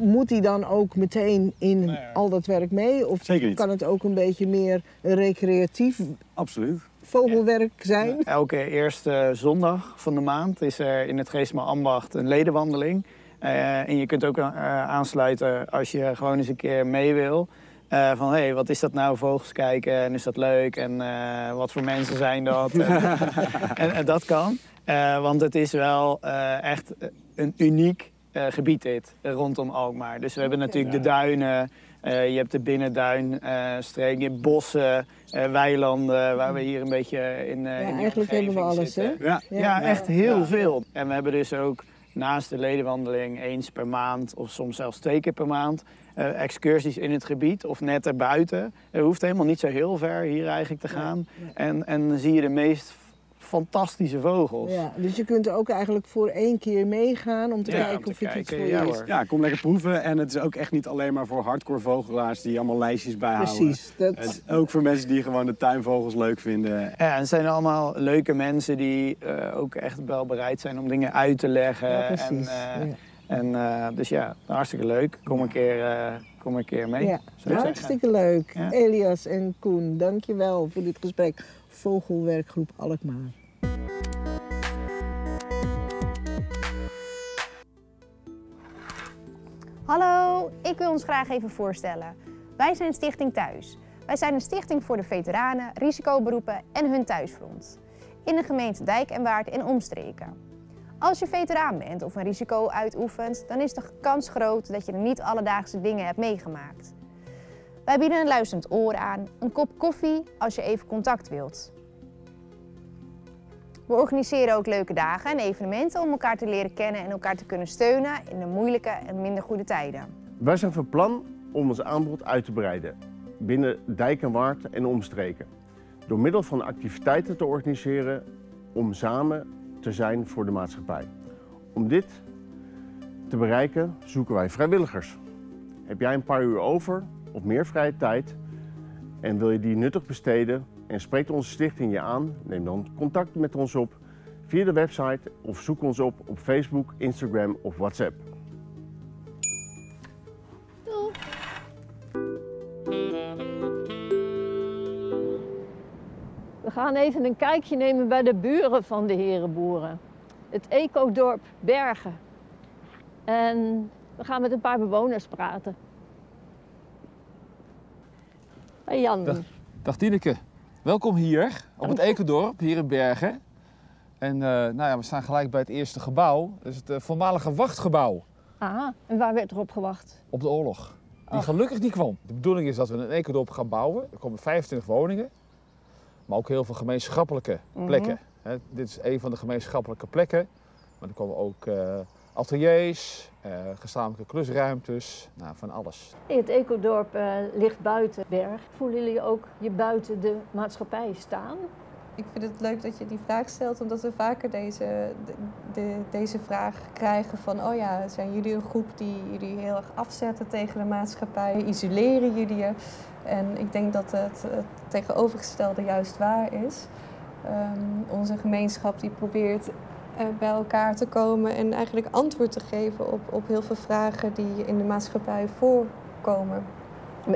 [SPEAKER 13] moet hij dan ook meteen in al dat werk mee? Of
[SPEAKER 15] Zeker niet.
[SPEAKER 13] kan het ook een beetje meer recreatief
[SPEAKER 15] Absoluut.
[SPEAKER 13] vogelwerk zijn?
[SPEAKER 14] Elke eerste zondag van de maand is er in het Geesma Ambacht een ledenwandeling. Eh, en je kunt ook eh, aansluiten als je gewoon eens een keer mee wil. Eh, van hé, hey, wat is dat nou, vogels kijken en is dat leuk en eh, wat voor mensen zijn dat? en, [laughs] en dat kan, Eh, want het is wel echt een uniek gebied dit, rondom Alkmaar. Dus we hebben natuurlijk de duinen, je hebt de binnenduinstreek, je hebt bossen, weilanden, waar we hier een beetje in,
[SPEAKER 13] Ja,
[SPEAKER 14] in
[SPEAKER 13] eigenlijk hebben we alles, hè?
[SPEAKER 14] zitten.
[SPEAKER 15] Ja.
[SPEAKER 14] Ja, echt heel veel. En we hebben dus ook naast de ledenwandeling eens per maand of soms zelfs twee keer per maand eh, excursies in het gebied of net erbuiten. Het hoeft helemaal niet zo heel ver hier eigenlijk te gaan. En, en dan zie je de meest fantastische vogels.
[SPEAKER 13] Ja, dus je kunt ook eigenlijk voor één keer meegaan om te
[SPEAKER 14] Ja,
[SPEAKER 13] kijken
[SPEAKER 14] om te
[SPEAKER 13] of het iets voor
[SPEAKER 14] ja,
[SPEAKER 13] je is.
[SPEAKER 14] hoor.
[SPEAKER 15] Ja, kom lekker proeven. En het is ook echt niet alleen maar voor hardcore vogelaars die allemaal lijstjes bijhouden.
[SPEAKER 13] Precies, dat-
[SPEAKER 15] Het is ook voor mensen die gewoon de tuinvogels leuk vinden.
[SPEAKER 14] Ja, en het zijn allemaal leuke mensen die eh, ook echt wel bereid zijn om dingen uit te leggen.
[SPEAKER 13] Ja, precies,
[SPEAKER 14] En, eh,
[SPEAKER 13] ja.
[SPEAKER 14] en, eh, dus ja, hartstikke leuk. Kom een keer, eh, kom een keer mee.
[SPEAKER 13] Ja,
[SPEAKER 14] zeggen.
[SPEAKER 13] hartstikke leuk.
[SPEAKER 14] Ja.
[SPEAKER 13] Elias en Koen, dankjewel voor dit gesprek. Vogelwerkgroep Alkmaar.
[SPEAKER 16] Hallo, ik wil ons graag even voorstellen. Wij zijn Stichting Thuis. Wij zijn een stichting voor de veteranen, risicoberoepen en hun thuisfront. In de gemeente Dijk en Waard en omstreken. Als je veteraan bent of een risico uitoefent, dan is de kans groot dat je niet alledaagse dingen hebt meegemaakt. Wij bieden een luisterend oor aan, een kop koffie als je even contact wilt. We organiseren ook leuke dagen en evenementen om elkaar te leren kennen en elkaar te kunnen steunen in de moeilijke en minder goede tijden.
[SPEAKER 17] Wij zijn van plan om ons aanbod uit te breiden. binnen Dijk en Waard en omstreken. Door middel van activiteiten te organiseren om samen te zijn voor de maatschappij. Om dit te bereiken zoeken wij vrijwilligers. Heb jij een paar uur over of meer vrije tijd en wil je die nuttig besteden en spreekt onze stichting je aan, neem dan contact met ons op via de website of zoek ons op op Facebook, Instagram of WhatsApp.
[SPEAKER 18] We gaan even een kijkje nemen bij de buren van de herenboeren. Het ecodorp Bergen. En we gaan met een paar bewoners praten. Jan.
[SPEAKER 19] Dag, dag Tineke. Welkom hier op het Ecodorp, hier in Bergen. En eh, nou ja, we staan gelijk bij het eerste gebouw. Dat is het eh, voormalige wachtgebouw
[SPEAKER 18] Ah, en waar werd er op gewacht?
[SPEAKER 19] op de oorlog. Die gelukkig niet kwam. De bedoeling is dat we een Ecodorp gaan bouwen. Er komen 25 woningen. Maar ook heel veel gemeenschappelijke
[SPEAKER 18] Mhm.
[SPEAKER 19] plekken. Dit is een van de gemeenschappelijke plekken. Maar er komen ook eh, ateliers, gezamenlijke klusruimtes, nou, van alles.
[SPEAKER 18] Hey, het ecodorp eh, ligt buiten Berg. Voelen jullie ook je buiten de maatschappij staan?
[SPEAKER 20] Ik vind het leuk dat je die vraag stelt, omdat we vaker deze, de, de- deze vraag krijgen van... oh ja, zijn jullie een groep die jullie heel erg afzetten tegen de maatschappij? Isoleren jullie je? En ik denk dat het, het tegenovergestelde juist waar is. Ehm, onze gemeenschap die probeert eh, bij elkaar te komen en eigenlijk antwoord te geven op, op heel veel vragen die in de maatschappij voorkomen.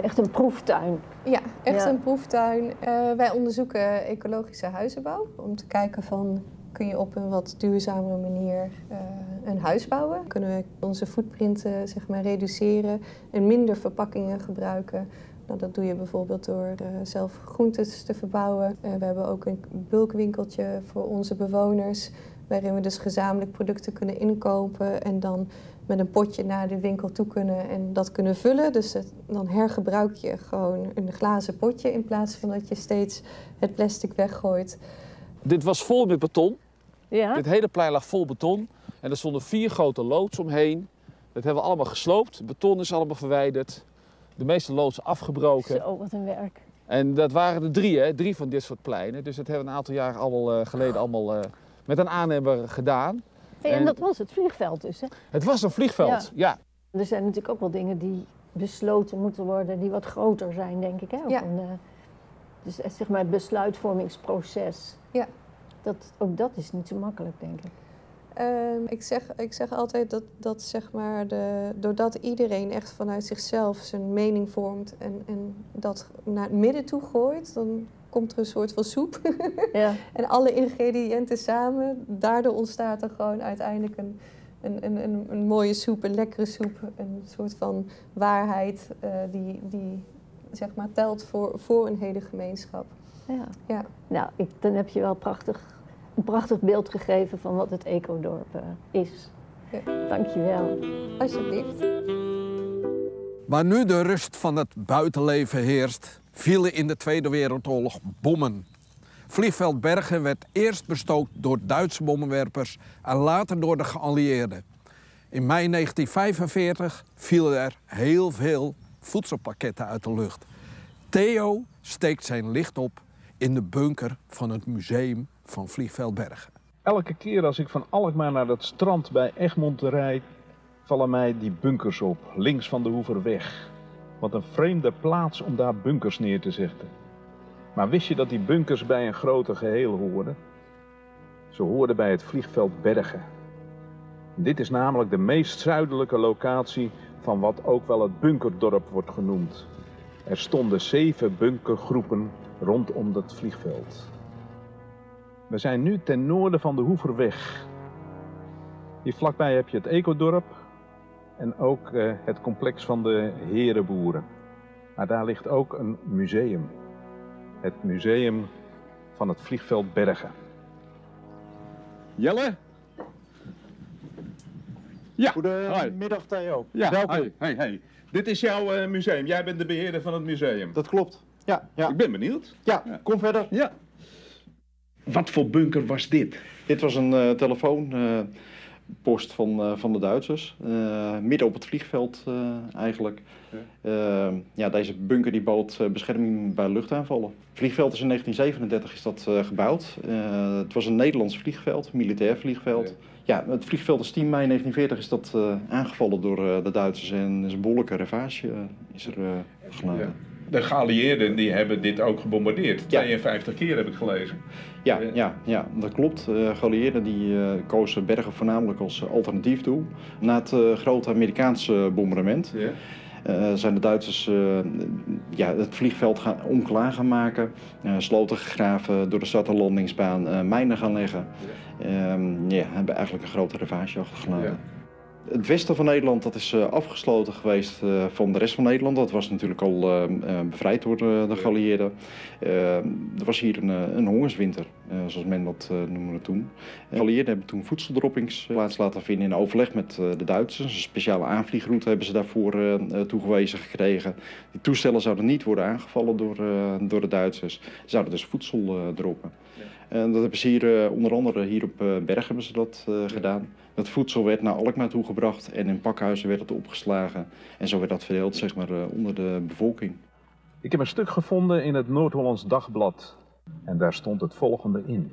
[SPEAKER 18] Echt een proeftuin.
[SPEAKER 20] Ja, echt
[SPEAKER 18] Ja.
[SPEAKER 20] een proeftuin. Eh, wij onderzoeken ecologische huizenbouw om te kijken van kun je op een wat duurzamere manier eh, een huis bouwen? Kunnen we onze footprint eh, zeg maar reduceren en minder verpakkingen gebruiken? Nou, dat doe je bijvoorbeeld door eh, zelf groentes te verbouwen. Eh, we hebben ook een bulkwinkeltje voor onze bewoners, waarin we dus gezamenlijk producten kunnen inkopen en dan met een potje naar de winkel toe kunnen en dat kunnen vullen. Dus het- dan hergebruik je gewoon een glazen potje in plaats van dat je steeds het plastic weggooit.
[SPEAKER 19] Dit was vol met beton.
[SPEAKER 18] Ja.
[SPEAKER 19] Dit hele plein lag vol beton. En er stonden vier grote loods omheen. Dat hebben we allemaal gesloopt. Het beton is allemaal verwijderd. De meeste loods afgebroken.
[SPEAKER 18] Zo, wat een werk.
[SPEAKER 19] En dat waren er drie, hè? drie van dit soort pleinen. Dus dat hebben we een aantal jaar allemaal, eh, geleden allemaal eh, met een aannemer gedaan.
[SPEAKER 18] Hey, en
[SPEAKER 19] En-
[SPEAKER 18] dat was het vliegveld dus, hè?
[SPEAKER 19] Het was een vliegveld, ja.
[SPEAKER 18] Er zijn natuurlijk ook wel dingen die besloten moeten worden, die wat groter zijn, denk ik. Hè?
[SPEAKER 20] Ja.
[SPEAKER 18] een, eh, dus eh, zeg maar het besluitvormingsproces.
[SPEAKER 20] Ja.
[SPEAKER 18] Dat, ook dat is niet zo makkelijk, denk ik.
[SPEAKER 20] Ehm, ik, zeg, ik zeg altijd dat, dat zeg maar de, doordat iedereen echt vanuit zichzelf zijn mening vormt en, en dat naar het midden toe gooit, dan komt er een soort van soep. [laughs]
[SPEAKER 18] Ja.
[SPEAKER 20] en alle ingrediënten samen, daardoor ontstaat er gewoon uiteindelijk een, een, een, een, een mooie soep, een lekkere soep, een soort van waarheid eh, die, die zeg maar telt voor, voor een hele gemeenschap.
[SPEAKER 18] Ja.
[SPEAKER 20] Ja.
[SPEAKER 18] Nou, ik, dan heb je wel prachtig, een prachtig beeld gegeven van wat het ecodorp eh, is.
[SPEAKER 20] Ja.
[SPEAKER 18] Dank je wel.
[SPEAKER 20] Alsjeblieft.
[SPEAKER 1] Waar nu de rust van het buitenleven heerst, vielen in de Tweede Wereldoorlog bommen. Vliegveld Bergen werd eerst bestookt door Duitse bommenwerpers en later door de geallieerden. In mei 1945 vielen er heel veel voedselpakketten uit de lucht. Theo steekt zijn licht op in de bunker van het museum van Vliegveld Bergen.
[SPEAKER 21] Elke keer als ik van Alkmaar naar het strand bij Egmond rijd, vallen mij die bunkers op, links van de Hoeverweg. Wat een vreemde plaats om daar bunkers neer te zetten. Maar wist je dat die bunkers bij een groter geheel hoorden? Ze hoorden bij het vliegveld Bergen. Dit is namelijk de meest zuidelijke locatie van wat ook wel het bunkerdorp wordt genoemd. Er stonden zeven bunkergroepen rondom het vliegveld. We zijn nu ten noorden van de Hoeverweg. Hier vlakbij heb je het ecodorp en ook eh, het complex van de herenboeren. Maar daar ligt ook een museum. Het museum van het vliegveld Bergen. Jelle? Ja,
[SPEAKER 22] Goedemiddag Theo.
[SPEAKER 21] Ja,
[SPEAKER 22] Welkom.
[SPEAKER 21] hey, hey, hey. Dit is jouw eh, museum. Jij bent de beheerder van het museum.
[SPEAKER 22] Dat klopt. Ja, ja.
[SPEAKER 21] Ik ben benieuwd.
[SPEAKER 22] Ja, kom verder.
[SPEAKER 21] Ja. Wat voor bunker was dit?
[SPEAKER 22] Dit was een eh, telefoon. eh, post van, eh, van de Duitsers. Eh, midden op het vliegveld eh, eigenlijk. Ja. ja, deze bunker die bood bescherming bij luchtaanvallen. Het vliegveld is in 1937 is dat, gebouwd. het was een Nederlands vliegveld, militair vliegveld. Ja. het vliegveld is 10 mei 1940 is dat aangevallen door de Duitsers en is een behoorlijke ravage is er geladen
[SPEAKER 3] de geallieerden die hebben dit ook gebombardeerd. 52 keer heb ik gelezen.
[SPEAKER 22] Ja, ja, ja dat klopt. De uh, geallieerden die, uh, kozen bergen voornamelijk als alternatief doel. Na het uh, grote Amerikaanse bombardement ja. zijn de Duitsers ja, het vliegveld gaan, onklaar gaan maken. sloten gegraven, door de stad en landingsbaan mijnen gaan leggen. Ja. Um, ja, hebben eigenlijk een grote ravage achtergelaten. Het westen van Nederland dat is uh, afgesloten geweest uh, van de rest van Nederland. Dat was natuurlijk al uh, bevrijd door de, de geallieerden. er was hier een, een hongerswinter, zoals men dat noemde toen. De geallieerden hebben toen voedseldroppings plaats laten vinden in overleg met de Duitsers. Een speciale aanvliegroute hebben ze daarvoor toegewezen gekregen. Die toestellen zouden niet worden aangevallen door, door de Duitsers. Ze zouden dus voedsel droppen. En dat hebben ze hier, onder andere hier op Berg hebben ze dat gedaan. Dat voedsel werd naar Alkmaar toegebracht en in pakhuizen werd het opgeslagen. En zo werd dat verdeeld zeg maar, eh, onder de bevolking.
[SPEAKER 3] Ik heb een stuk gevonden in het Noord-Hollands Dagblad. En daar stond het volgende in.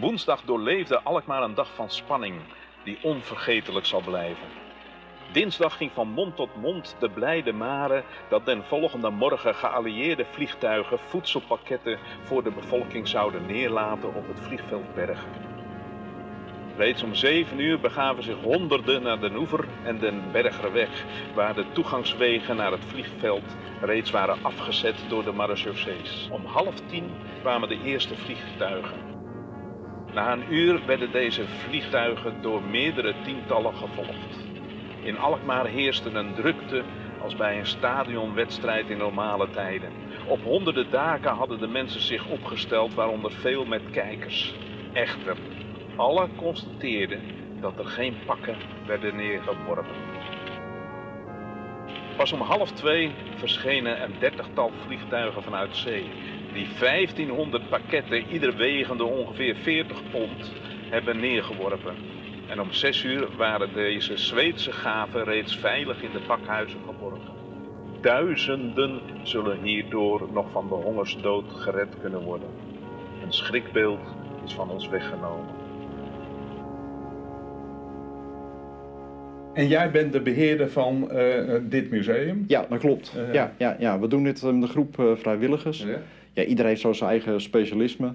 [SPEAKER 23] Woensdag doorleefde Alkmaar een dag van spanning die onvergetelijk zal blijven. Dinsdag ging van mond tot mond de blijde mare dat den volgende morgen geallieerde vliegtuigen voedselpakketten voor de bevolking zouden neerlaten op het vliegveld Bergen. Reeds om zeven uur begaven zich honderden naar de Oever en den Bergerweg, waar de toegangswegen naar het vliegveld reeds waren afgezet door de marechaussees. Om half tien kwamen de eerste vliegtuigen. Na een uur werden deze vliegtuigen door meerdere tientallen gevolgd. In Alkmaar heerste een drukte als bij een stadionwedstrijd in normale tijden. Op honderden daken hadden de mensen zich opgesteld, waaronder veel met kijkers. Echter, alle constateerden dat er geen pakken werden neergeworpen. Pas om half twee verschenen een dertigtal vliegtuigen vanuit zee, die 1500 pakketten, ieder wegende ongeveer 40 pond, hebben neergeworpen. En om zes uur waren deze Zweedse gaven reeds veilig in de pakhuizen geborgen. Duizenden zullen hierdoor nog van de hongersdood gered kunnen worden. Een schrikbeeld is van ons weggenomen.
[SPEAKER 3] En jij bent de beheerder van uh, dit museum?
[SPEAKER 22] Ja, dat klopt. Uh, ja, ja, ja, we doen dit met een groep uh, vrijwilligers. Ja. ja. iedereen heeft zo zijn eigen specialisme.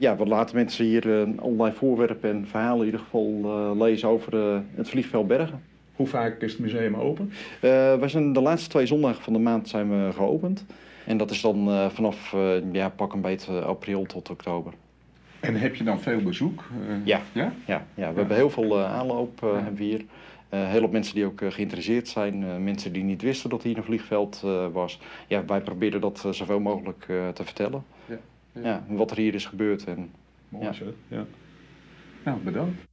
[SPEAKER 22] Ja, we laten mensen hier allerlei voorwerpen en verhalen in ieder geval lezen over het vliegveld Bergen.
[SPEAKER 3] Hoe vaak is het museum open?
[SPEAKER 22] we zijn de laatste twee zondagen van de maand zijn we geopend. En dat is dan vanaf ja, pak een beetje april tot oktober.
[SPEAKER 3] En heb je dan veel bezoek?
[SPEAKER 22] ja. ja, ja, ja, we hebben heel veel aanloop hebben we hier. Heel veel mensen die ook geïnteresseerd zijn, mensen die niet wisten dat hier een vliegveld was. Ja, wij proberen dat zoveel mogelijk te vertellen. Ja, wat er hier is gebeurd. En,
[SPEAKER 3] Mooi ja. zo, ja. Nou, bedankt.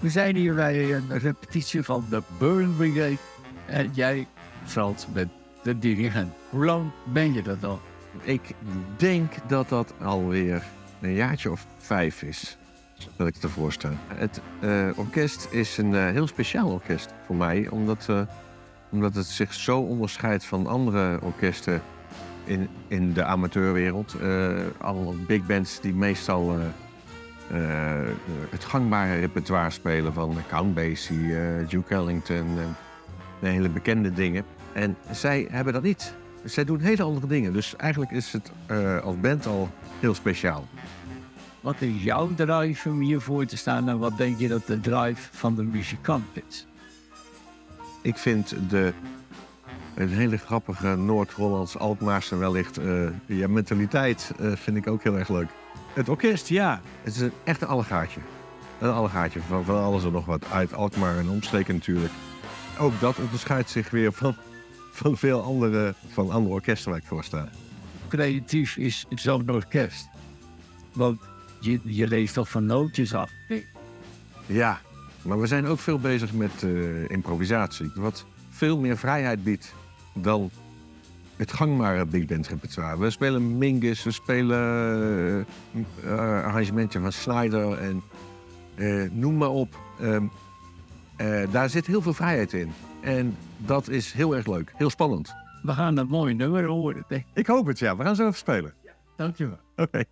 [SPEAKER 24] We zijn hier bij een repetitie van de Burn Brigade. En jij Frans met de dirigent. Hoe lang ben je dat al?
[SPEAKER 25] Ik denk dat dat alweer een jaartje of vijf is. Dat ik ervoor sta. Het uh, orkest is een uh, heel speciaal orkest voor mij, omdat, uh, omdat het zich zo onderscheidt van andere orkesten in, in de amateurwereld. alle big bands die meestal het gangbare repertoire spelen van Count Basie, Duke Ellington, de hele bekende dingen. En zij hebben dat niet. Zij doen hele andere dingen. Dus eigenlijk is het als band al heel speciaal.
[SPEAKER 24] Wat is jouw drive om hier voor te staan en wat denk je dat de drive van de muzikant is?
[SPEAKER 25] Ik vind de, een hele grappige Noord-Hollands Alkmaarse wellicht uh, ja, mentaliteit uh, vind ik ook heel erg leuk. Het orkest, ja. Het is een echt een allegaatje. Een allegaatje van, van alles en nog wat. Uit Alkmaar en omstreken natuurlijk. Ook dat onderscheidt zich weer van van veel andere, van andere orkesten waar ik voor sta.
[SPEAKER 24] Creatief is zo'n orkest. Want je, je leest toch van nootjes af?
[SPEAKER 25] Ja, Maar we zijn ook veel bezig met eh, improvisatie. Wat veel meer vrijheid biedt dan het gangbare big band repertoire. We spelen Mingus, we spelen uh, uh, arrangementen van Snyder en uh, noem maar op. Um, daar zit heel veel vrijheid in. En dat is heel erg leuk, heel spannend.
[SPEAKER 24] We gaan een mooi nummer horen. Denk.
[SPEAKER 25] Ik hoop het, ja. We gaan zo even spelen.
[SPEAKER 24] Ja, dankjewel.
[SPEAKER 25] Oké. Okay.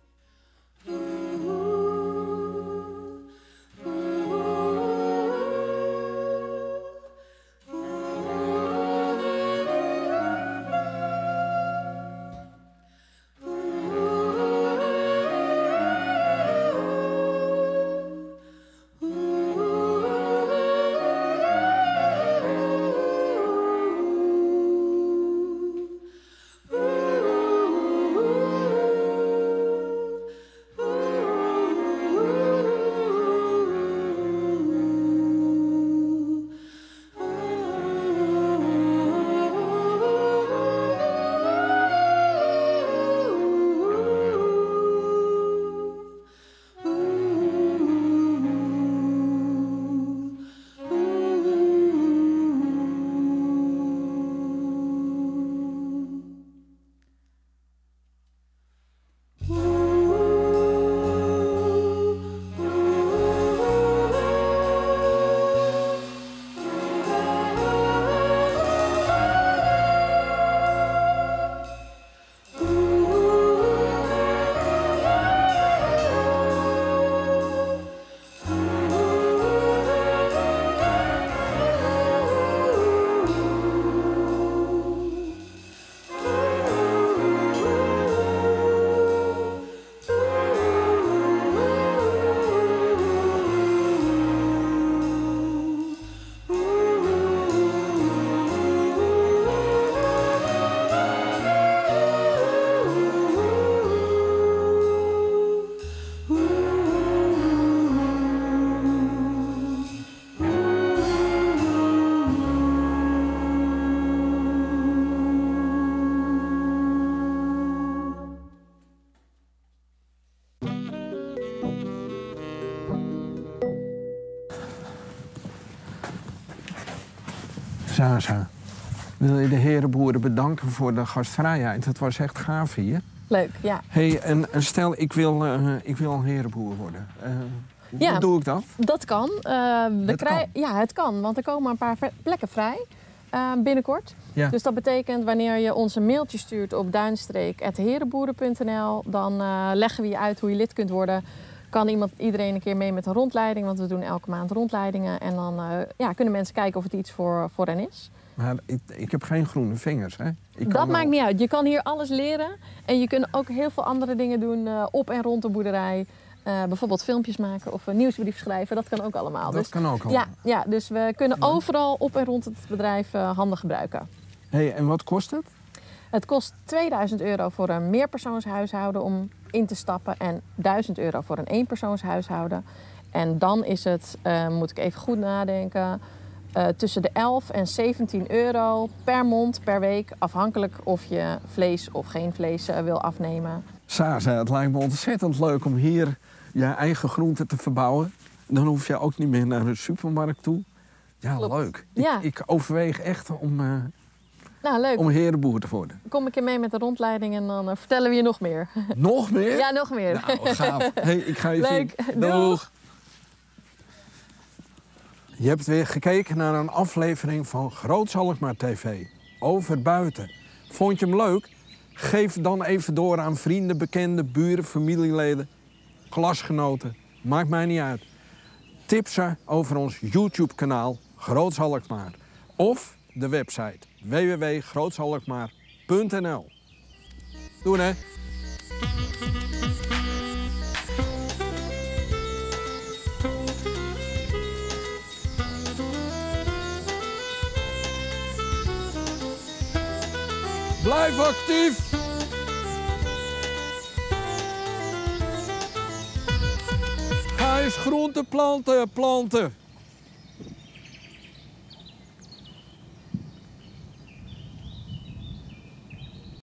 [SPEAKER 1] Zaza, wil je de herenboeren bedanken voor de gastvrijheid. Het was echt gaaf hier.
[SPEAKER 2] Leuk, ja.
[SPEAKER 1] hey, en, stel, ik wil, uh, ik wil een herenboer worden. Uh, hoe doe ik dat?
[SPEAKER 2] Dat kan. Uh,
[SPEAKER 1] het kan.
[SPEAKER 2] Ja, het kan. Want er komen een paar plekken vrij binnenkort.
[SPEAKER 1] Ja.
[SPEAKER 2] Dus dat betekent wanneer je ons een mailtje stuurt op duinstreek.herenboeren.nl... dan leggen we je uit hoe je lid kunt worden kan iemand, iedereen een keer mee met een rondleiding. Want we doen elke maand rondleidingen. En dan uh, ja, kunnen mensen kijken of het iets voor, voor hen is.
[SPEAKER 1] Maar ik, ik heb geen groene vingers, hè? Ik
[SPEAKER 2] dat maakt niet uit. Je kan hier alles leren. En je kunt ook heel veel andere dingen doen uh, op en rond de boerderij. Uh, bijvoorbeeld filmpjes maken of een nieuwsbrief schrijven. Dat kan ook allemaal.
[SPEAKER 1] Dat
[SPEAKER 2] dus,
[SPEAKER 1] kan ook allemaal.
[SPEAKER 2] Ja, ja, dus we kunnen overal op en rond het bedrijf handen gebruiken.
[SPEAKER 1] hey, en wat kost het?
[SPEAKER 2] Het kost 2000 euro voor een meerpersoonshuishouden om in te stappen en 1000 euro voor een eenpersoonshuishouden. En dan is het, uh, moet ik even goed nadenken, uh, tussen de 11 en 17 euro per mond per week, afhankelijk of je vlees of geen vlees uh, wil afnemen.
[SPEAKER 1] Saza, het lijkt me ontzettend leuk om hier je eigen groenten te verbouwen. Dan hoef je ook niet meer naar de supermarkt toe. Ja,
[SPEAKER 2] Klopt.
[SPEAKER 1] leuk.
[SPEAKER 2] Ja.
[SPEAKER 1] Ik, ik overweeg echt om,
[SPEAKER 2] nou, leuk.
[SPEAKER 1] om herenboer te worden.
[SPEAKER 2] Kom ik je mee met de rondleiding en dan vertellen we je nog meer. [laughs]
[SPEAKER 1] Nog meer?
[SPEAKER 2] Ja, nog meer.
[SPEAKER 1] Nou, gaaf. [laughs] Hey, ik ga je
[SPEAKER 2] Leuk.
[SPEAKER 1] zien. Doeg. Je hebt weer gekeken naar een aflevering van Groot Alkmaar TV over buiten. Vond je hem leuk? Geef dan even door aan vrienden, bekenden, buren, familieleden, klasgenoten. Maakt mij niet uit. Tip ze over ons YouTube-kanaal Groot Alkmaar of de website www.grootsalkmaar.nl. Doen hè! Blijf actief! Huis, groenten, planten, planten.